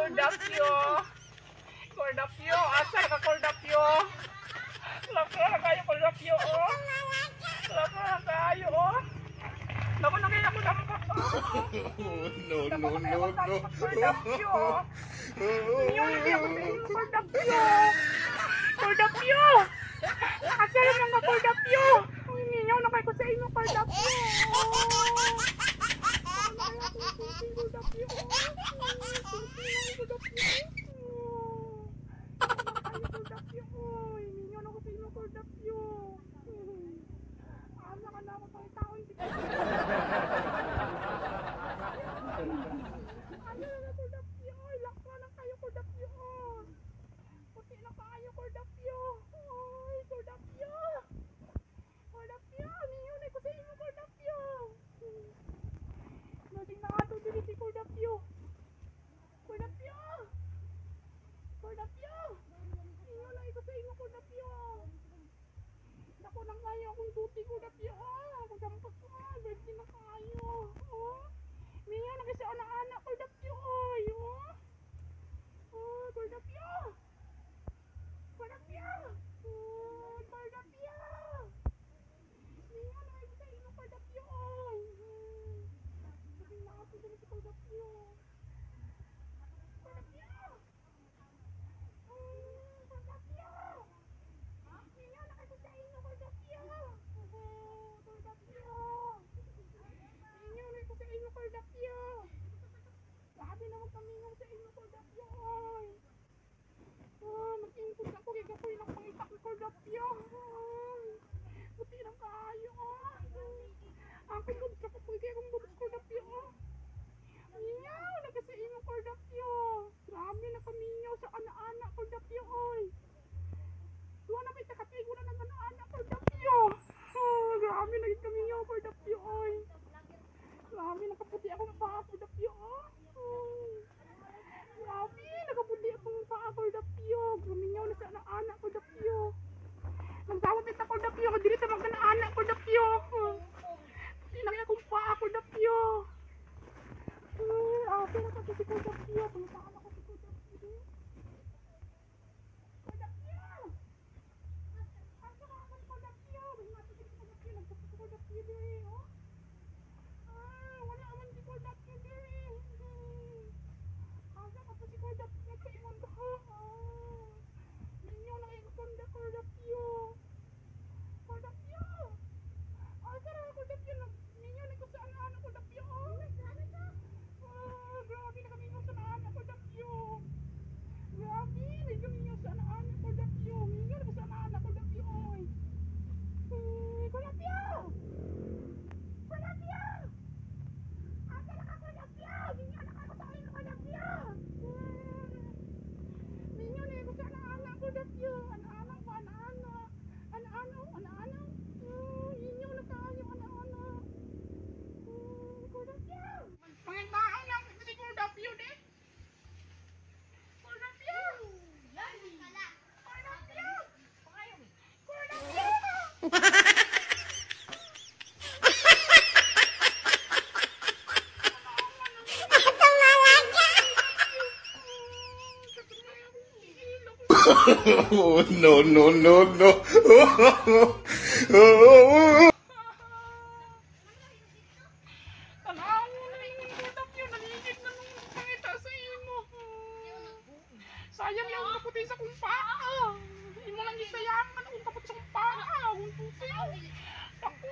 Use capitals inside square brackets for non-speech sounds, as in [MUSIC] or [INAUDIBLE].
Cordapio. Cordapio, asa ka Cordapio? Lako na kayo Cordapio, oh. Lako na kayo, oh. Lako na kayo ako dapat. no, no, no, no. Cordapio. Niyo na kayo ako sa inyo, Cordapio. Cordapio. Asa lang mga Cordapio. Uy, niyo na kayo sa inyo, Cordapio. Cordapio. Cordapio, oy. Ninyo na ko sa inyo, Cordapio. Ano ka na ako sa taon? Ano na Cordapio? Oy, lakwa na kayo, Cordapio. Puti na kayo, Cordapio. Oy, Cordapio. Cordapio, ninyo na ko sa inyo, Cordapio. Nating na ato dili si Cordapio. Cordapio. Ninyo na ko sa inyo, Cordapio. Naku nang kayo akong duty, Cordapio. Ah, magdampas ko nga. Na kayo. Oh. Ninyo na kasi anak-anak, Cordapio. Oy, oh. Oh, Cordapio. Cordapio. Oh, Cordapio. Ninyo na kayo sa inyo, Cordapio. Oy. Hmm. Sabihin na ako dito si Cordapio. Cordapio. Hmm, Cordapio. Ninyo na kayo sa inyo, Cordapio. Oh, Cordapio. Ninyo na ko sa inyo, Cordapio. Sabi na magkamingaw sa inyo, Cordapio. Oy. Ah, mag-ingkot ako kay Gapoy ng pangita ko, Cordapio. Ay. Buti ng kaayo, ah. Ang kulod sa kapoy kay akong budos, Cordapio. Mingaw na kasi inyo, Cordapio. Grabe na kamingaw Kita bisa. Anak-anak, Cordapio! Anak-anak ba, anak-anak? Anak-anak, anak-anak? Hmm, Oh, [LAUGHS] no, no, no, no. Oh, mo imo. Sayang yung kaputi sa kong paa. Imo lang gisayangan akong kaput sa kong paa. Akong puti. Ako,